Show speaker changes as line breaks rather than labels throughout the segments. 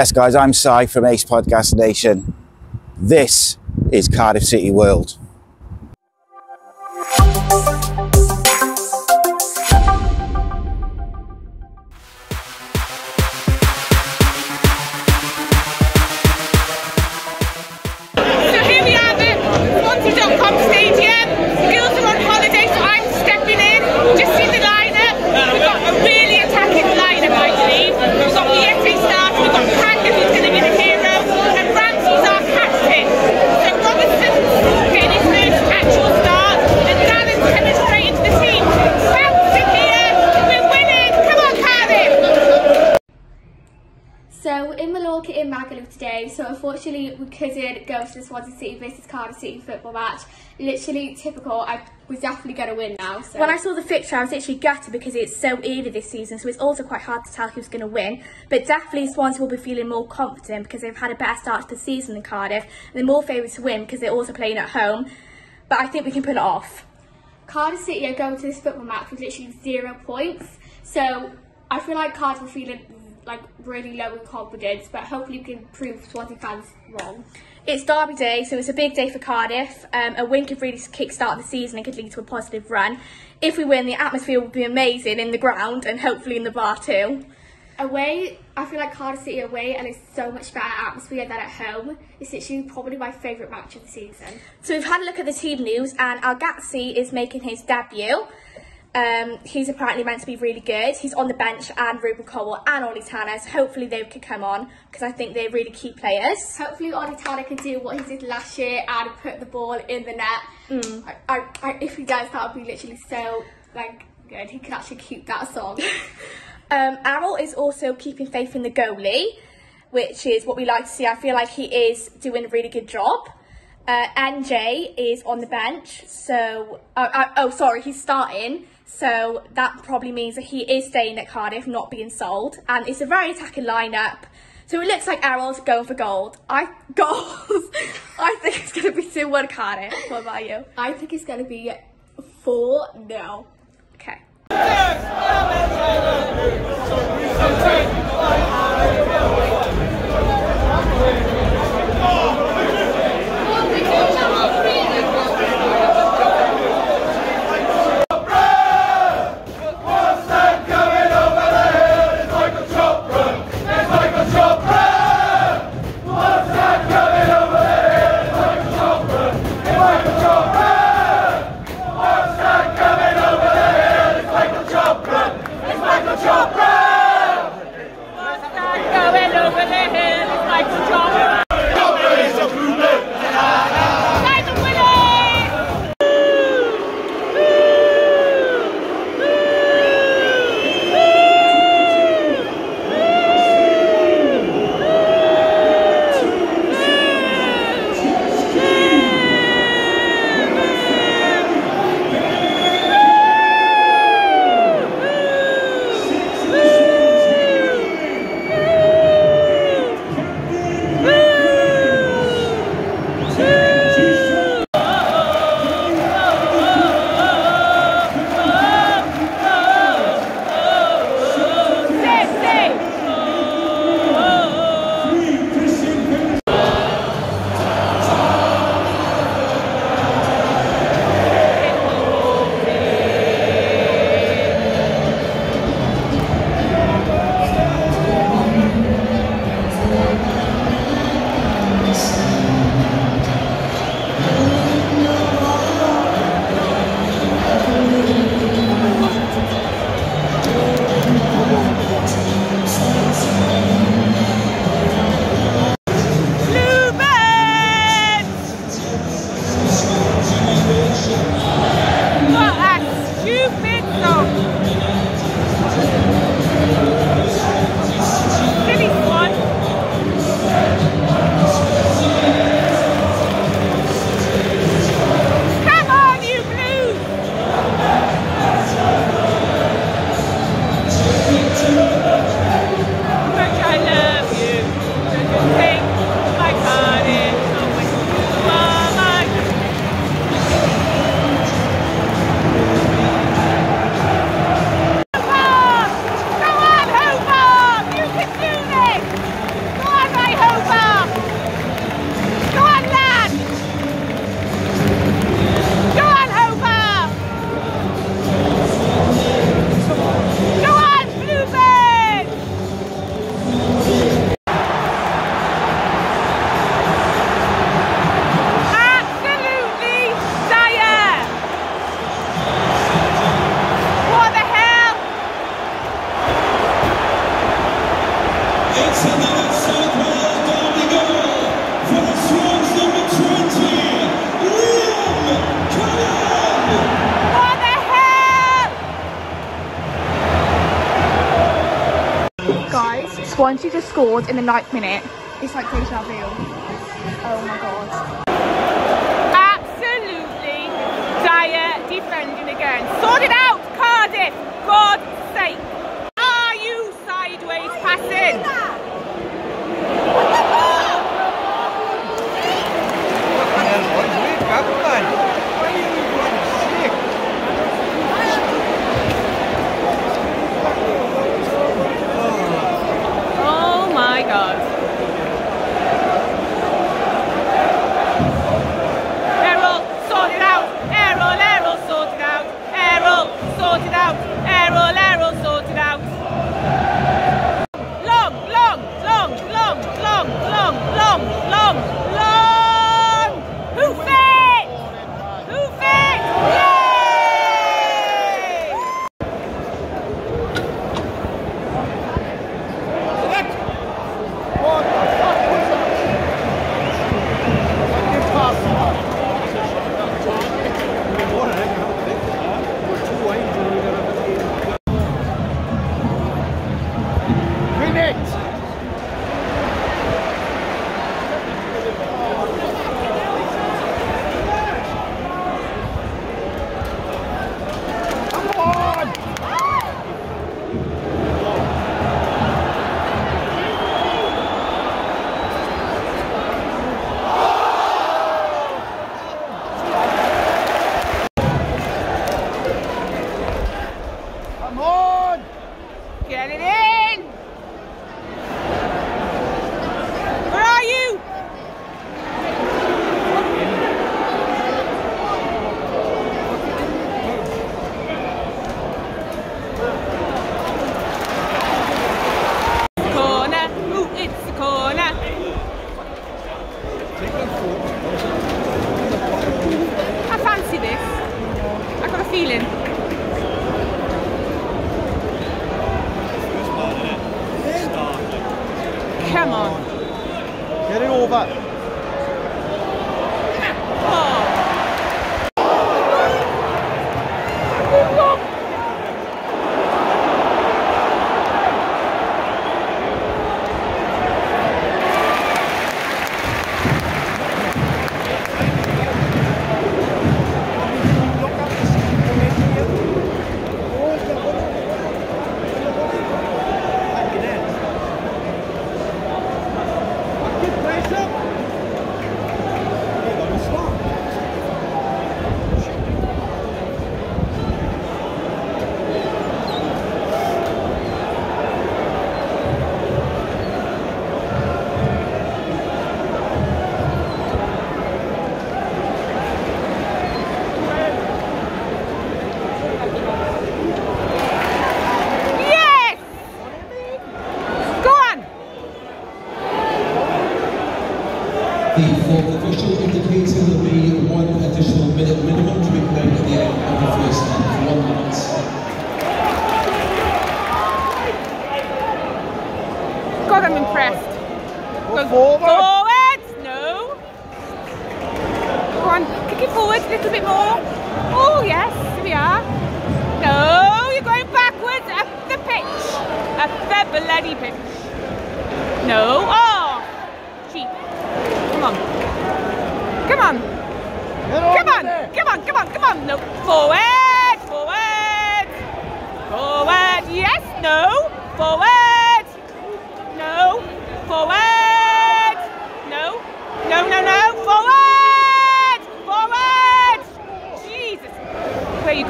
Yes, guys, I'm Si from Ace Podcast Nation. This is Cardiff City World.
Today, so unfortunately we couldn't go to the Swansea City versus Cardiff City football match. Literally typical, I was definitely going to win now. So.
When I saw the fixture, I was literally gutted because it's so early this season, so it's also quite hard to tell who's going to win. But definitely Swansea will be feeling more confident because they've had a better start to the season than Cardiff. And they're more favoured to win because they're also playing at home. But I think we can pull it off.
Cardiff City are going to this football match with literally zero points. So I feel like Cardiff are feeling like really low in confidence, but hopefully we can prove Swansea fans wrong.
It's Derby Day, so it's a big day for Cardiff. Um, a win could really kick-start the season and could lead to a positive run. If we win, the atmosphere will be amazing in the ground and hopefully in the bar too.
Away, I feel like Cardiff City away and it's so much better atmosphere than at home. It's literally probably my favourite match of the season.
So we've had a look at the team news, and El Ghazi is making his debut. Um, he's apparently meant to be really good. He's on the bench, and Rubin Colwell and Ollie Tanner. So hopefully they could come on because I think they're really key players.
Hopefully Ollie Tanner can do what he did last year and put the ball in the net. I, I, I, if he does, that would be literally so like good. He could actually keep that song.
Um, Erol is also keeping faith in the goalie, which is what we like to see. I feel like he is doing a really good job. Uh, NJ is on the bench, so uh, uh, oh sorry, he's starting. So that probably means that he is staying at Cardiff, not being sold. And it's a very attacking lineup. So it looks like Erol's going for gold. I goals. I think it's going to be two one Cardiff. What about you?
I think it's going to be 4 0.
Okay.
Going
And she just scored in the ninth minute. It's like deja vu.
I fancy this. I got a feeling. Come on.
Get it
all back.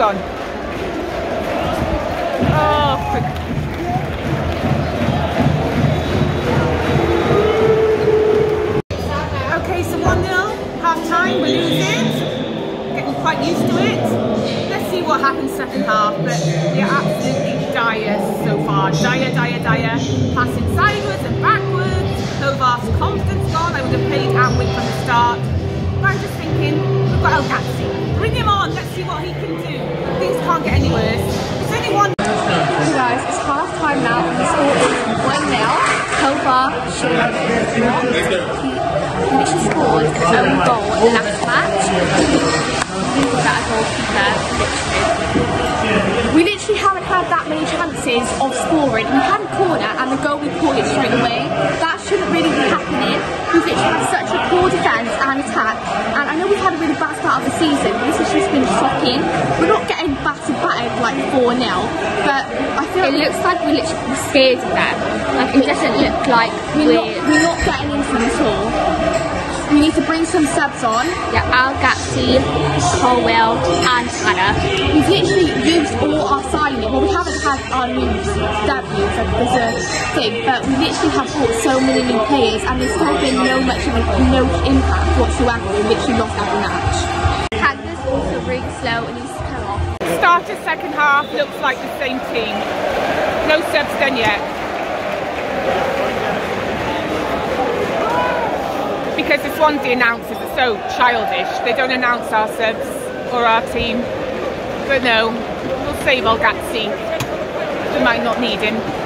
gone. Oh, frick. Okay, so 1 0, half time, we're losing. Getting quite used to it. Let's see what happens second half, but they're absolutely dire so far. Dire, dire, dire. Passing sideways and backwards. Horvath's confidence gone. I would have paid Alnwick from the start.
are now in one male, Kofa, Shira, He scored a goal last match. He got that goal We literally haven't had that many chances of scoring. We had a corner and the goal we caught it straight away. That shouldn't really be happening. We literally had such poor defence and attack. And I know we've had a really bad start of the season, but this has just been shocking. We're not getting battered battered like 4 0, but I feel
It looks like we're literally scared of them. Like it doesn't look like
we're,
we're.
not, we're not getting into them at all. Need to bring some subs on.
Yeah, El Ghazi, Colwell, and Hannah.
We've literally used all our signing. Well, we haven't had our like there's a thing, but we literally have brought so many new players, and there's still been no much of a no impact whatsoever. We literally lost every match.
Candace also really slow and needs to come off.
Start of second half looks like the same team. No subs done yet. Because the Swansea announcers are so childish, they don't announce our subs or our team. But no, we'll save Ghazi. We might not need him.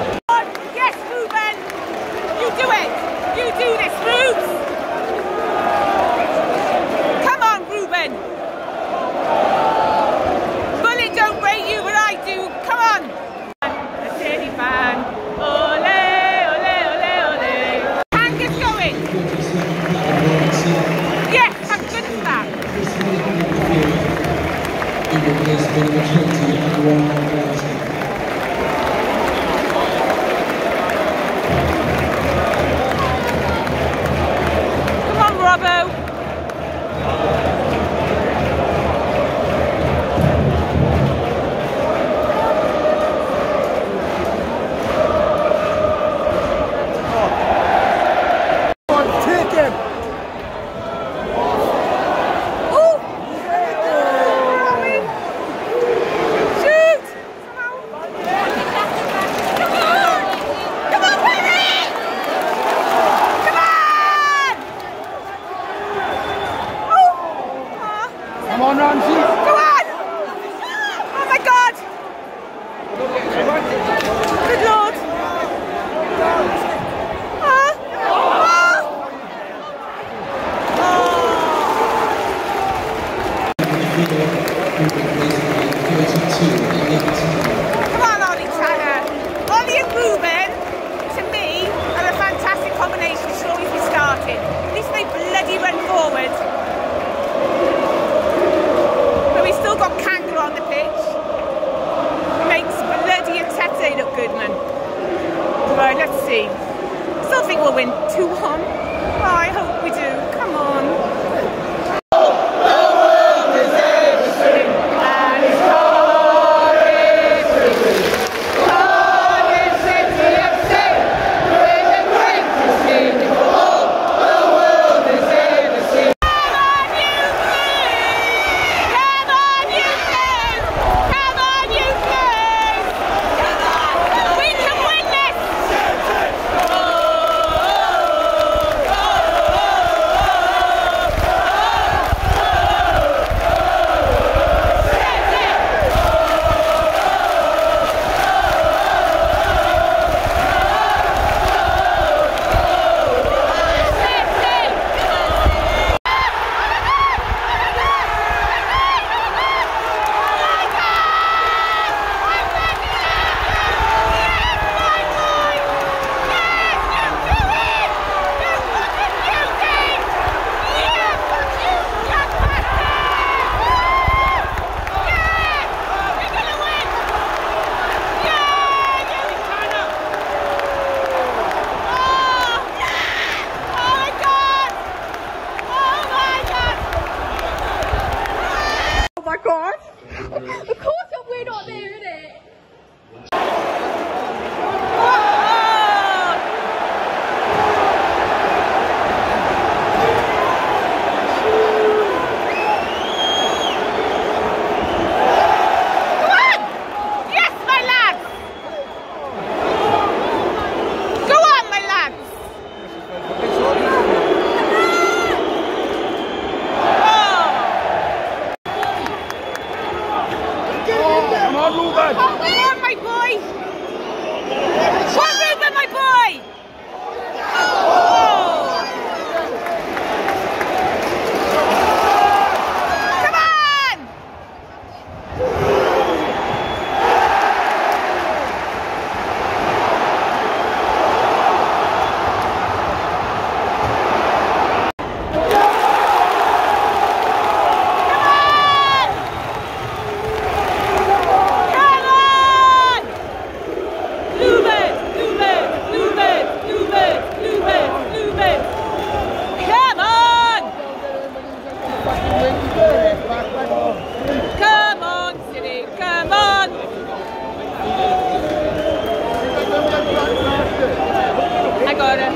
Ahora,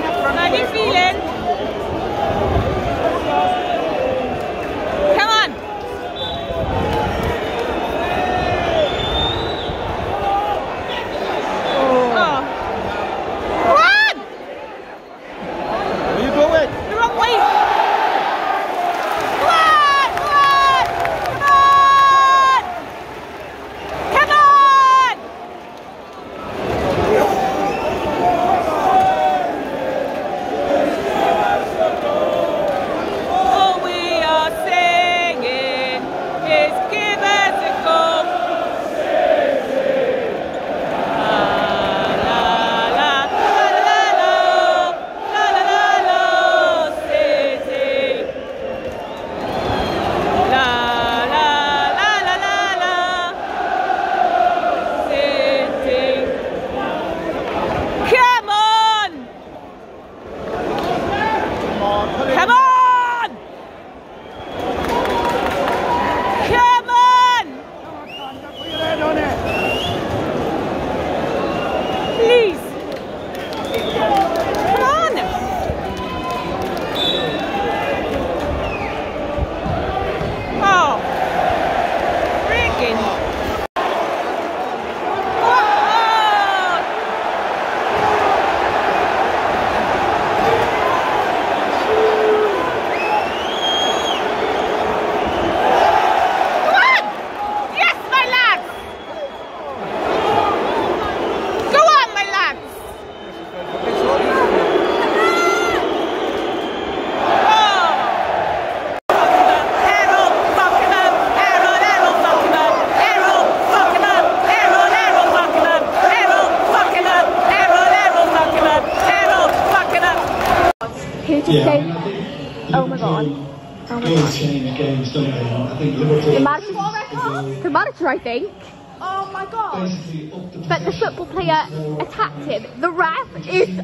Who do
Yeah, I mean, I think
Oh my god. Oh my
goals
god.
change games, don't they? I think Liverpool
The manager, the manager, I think.
Oh my god.
the
But the football player attacked him. The ref is.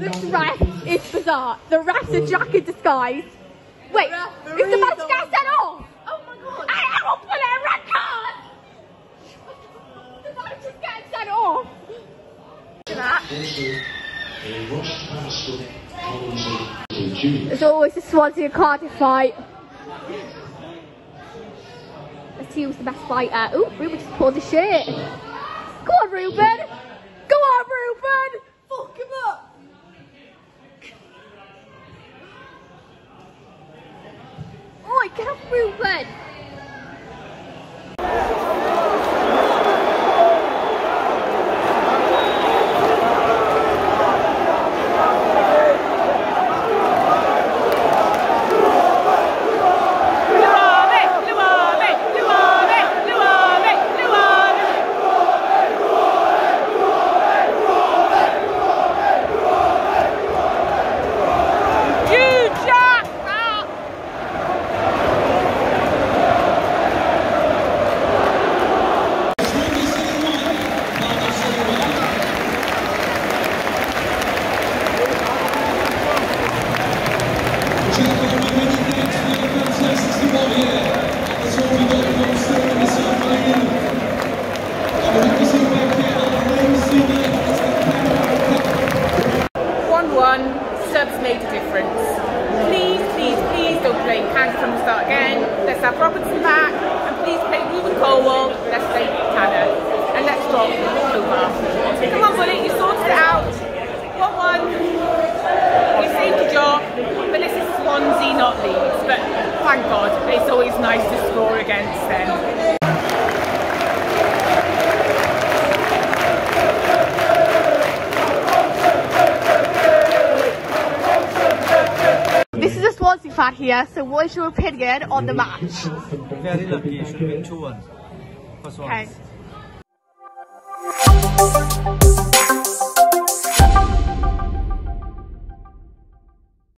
This ref is bizarre. The ref's a jack in disguise. Wait, is the manager getting sent off?
Oh my god.
I will put a red card! The manager's getting sent off! There's always a Swansea Cardiff fight. Let's see who's the best fighter. Ooh, Rubin just pulled his shirt. Go on, Rubin! Go on, Rubin! Fuck him up! Oi, get off Rubin!
Luave, Luave, Luave, Luave, Luave. You jack! Ah. One one subs made a difference. Please, please, please don't play Kansas from the start again. Let's have Robertson back, and please Rubin Let's play Tanner, and let's drop Omar. Come on, buddy, you sorted it out. One one. You saved your job, but this is Swansea, not Leeds. But thank God, it's always nice to score against them.
Is a Swansea fan here, so what is your opinion on the match?
Very lucky, should have been 2 1. First one.
Okay.